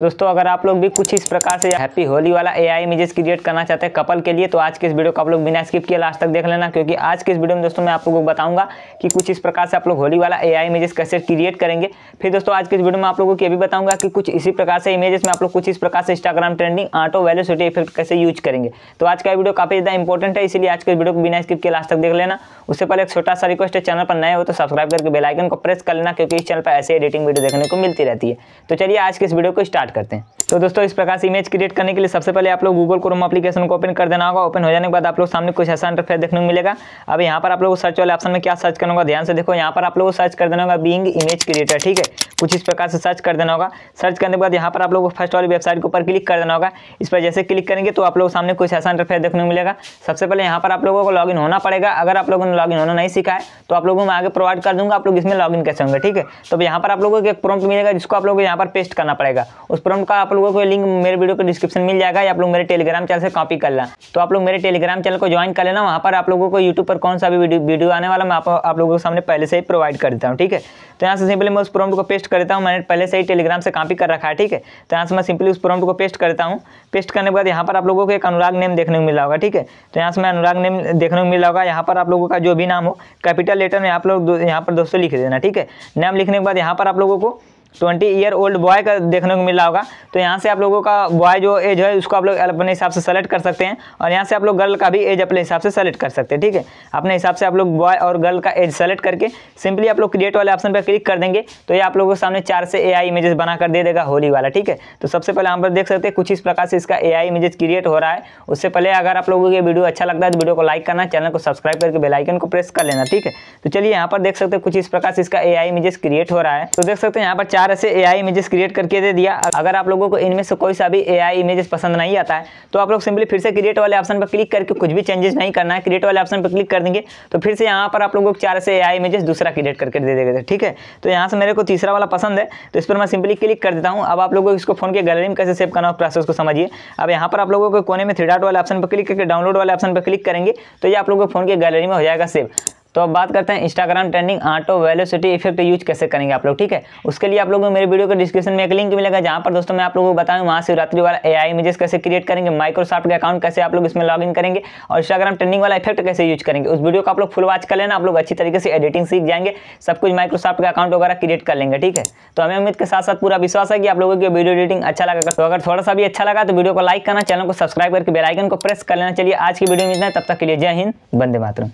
दोस्तों, अगर आप लोग भी कुछ इस प्रकार से हैप्पी होली वाला एआई इमेजेस क्रिएट करना चाहते हैं कपल के लिए तो आज के इस वीडियो को आप लोग बिना स्किप किए लास्ट तक देख लेना, क्योंकि आज के इस वीडियो में दोस्तों मैं आप लोगों को बताऊँगा कि कुछ इस प्रकार से आप लोग होली वाला एआई इमेजेस कैसे क्रिएट करेंगे। फिर दोस्तों, आज के इस वीडियो में आप लोगों को ये भी बताऊँगा कि कुछ इसी प्रकार से इमेजेस में आप लोग कुछ इस प्रकार से Instagram trending auto auto velocity effect कैसे यूज़ करेंगे। तो आज का वीडियो काफ़ी ज़्यादा इंपॉर्टेंट है, इसलिए आज के वीडियो को बिना स्किप किए लास्ट तक देख लेना। उससे पहले एक छोटा सा रिक्वेस्ट है चैनल पर नए हो तो सब्सक्राइब करके बेलाइकन को प्रेस कर लेना, क्योंकि इस चैनल पर ऐसे एडिटिंग वीडियो देखने को मिलती रहती है। तो चलिए आज के इस वीडियो को स्टार्ट करते हैं। तो दोस्तों इस प्रकार से इमेज क्रिएट करने के लिए सबसे पहले आप लोग गूगल क्रोम एप्लीकेशन को ओपन कर देना होगा ओपन हो जाने के बाद आप लोग सामने कुछ ऐसा इंटरफेस देखने को मिलेगा अब यहाँ पर आप लोग सर्च वाले ऑप्शन में क्या सर्च करना होगा ध्यान से देखो यहाँ पर आप लोग सर्च कर देना होगा बींग इमेज क्रिएटर ठीक है कुछ इस प्रकार से सर्च कर देना होगा सर्च करने के बाद यहाँ पर आप लोग फ़र्स्ट वाली वेबसाइट के ऊपर क्लिक कर देना होगा इस पर जैसे क्लिक करेंगे तो आप लोग सामने कुछ ऐसा इंटरफेस देखने को मिलेगा सबसे पहले यहाँ पर आप लोगों को लॉगिन होना पड़ेगा अगर आप लोगों ने लॉगिन होना नहीं सीखा है तो आप लोगों को मैं आगे प्रोवाइड कर दूँगा आप लोग इसमें लॉगिन कैसे होंगे ठीक है तो यहाँ पर आप लोगों को एक प्रॉम्प्ट मिलेगा जिसको आप लोगों को यहाँ पर पेस्ट करना पड़ेगा उस प्रॉम्प्ट का आप लोगों को लिंक मेरे वीडियो के डिस्क्रिप्शन मिल जाएगा या आप लोग मेरे टेलीग्राम चैनल से कॉपी कर लेना तो आप लोग मेरे टेलीग्राम चैनल को ज्वाइन कर लेना वहाँ पर आप लोगों को यूट्यूब पर कौन सा भी वीडियो आने वाला मैं आप, आप लोगों के सामने पहले से ही प्रोवाइड कर देता हूँ ठीक है? तो यहाँ से सिंपली मैं उस प्रॉम्प्ट को पेस्ट कर देता हूँ मैंने पहले से ही टेलीग्राम से कॉपी कर रखा है ठीक है? तो यहाँ से मैं सिंपली उस प्रॉम्प्ट को पेस्ट करता हूँ। पेस्ट करने के बाद यहाँ पर आप लोगों को एक अनुराग नेम देखने को मिला होगा ठीक है? तो यहाँ से मैं अनुराग नेम देखने को मिला होगा यहाँ पर आप लोगों का जो भी नाम हो कैपिटल लेटर में आप लोग यहाँ पर दोस्तों लिख देना ठीक है? नाम लिखने के बाद यहाँ पर आप लोगों को ट्वेंटी ईयर ओल्ड बॉय का देखने को मिला होगा। तो यहाँ से आप लोगों का बॉय जो एज है, उसको आप लोग अपने हिसाब से सेलेक्ट कर सकते हैं और यहाँ से आप लोग गर्ल का भी एज अपने हिसाब से सेलेक्ट कर सकते हैं, ठीक है? अपने हिसाब से आप लोग बॉय और गर्ल का एज सेलेक्ट करके सिंपली आप लोग क्रिएट वाले ऑप्शन पर क्लिक कर देंगे। तो ये आप लोगों के सामने चार से ए इमेजेस बनाकर दे देगा होली वाला, ठीक है? तो सबसे पहले यहाँ पर देख सकते हैं, कुछ इस प्रकार से इसका ए इमेजेस क्रिएट हो रहा है। उससे पहले अगर आप लोगों को वीडियो अच्छा लगता है तो वीडियो को लाइक करना चैनल को सब्सक्राइब करके बेलाइकन को प्रेस कर लेना, ठीक है? तो चलिए यहाँ पर देख सकते हैं, कुछ इस प्रकार से इसका ए इमेजेस क्रिएट हो रहा है। तो देख सकते हैं, यहाँ पर चार ऐसे ए इमेजेस इमेजेस क्रिएट करके दे दिया। अगर आप लोगों को इनमें से कोई सा भी ए इमेजेस पसंद नहीं आता है तो आप लोग सिंपली फिर से क्रिएट वाले ऑप्शन पर क्लिक करके कुछ भी चेंजेस नहीं करना है क्रिएट वाले ऑप्शन पर क्लिक कर देंगे तो फिर से यहाँ पर आप लोगों को चार से ए आई इमेजेस दूसरा क्रिएट करके दे देगा। ठीक है? तो यहाँ से मेरे को तीसरा वाला पसंद है तो इस पर मैं सिंपली क्लिक कर देता हूँ। अब आप लोगों को इसको फ़ोन के गैलरी में कैसे सेव करना प्रोसेस को समझिए। अब यहाँ पर आप लोगों को कोने में थ्री डाट वाले ऑप्शन पर क्लिक करके डाउनलोड वाले ऑप्शन पर क्लिक करेंगे तो ये आप लोगों को फ़ोन के गैलरी में हो जाएगा सेव तो अब बात करते हैं Instagram trending auto velocity effect use कैसे करेंगे आप लोग, ठीक है? उसके लिए आप लोगों को मेरे वीडियो के डिस्क्रिप्शन में एक लिंक मिलेगा, जहाँ पर दोस्तों मैं आप लोगों को बताऊँ महाशिवरात्रि वाला ए इमेजेस कैसे क्रिएट करेंगे माइक्रोसॉफ्ट का अकाउंट कैसे आप लोग इसमें लॉग इन करेंगे और इंस्टाग्राम ट्रेंडिंग वाला इफ़ेक्ट कैसे यूज़ करेंगे। उस वीडियो को आप लोग फुल वॉच कर लेना, आप लोग अच्छी तरीके से एडिटिंग सीख जाएँगे, सब कुछ माइक्रोसॉफ्ट का अकाउंट वगैरह क्रिएट कर लेंगे, ठीक है? तो हमें उम्मीद के साथ साथ पूरा विश्वास है कि आप लोगों की वीडियो एडिटिंग अच्छा लगा तो अगर थोड़ा सा भी अच्छा लगा तो वीडियो को लाइक करना चैनल को सब्सक्राइब करके बेलाइकन को प्रेस कर लेना। चलिए, आज की वीडियो में इतना तब तक के लिए जय हिंद बंदे मातरम।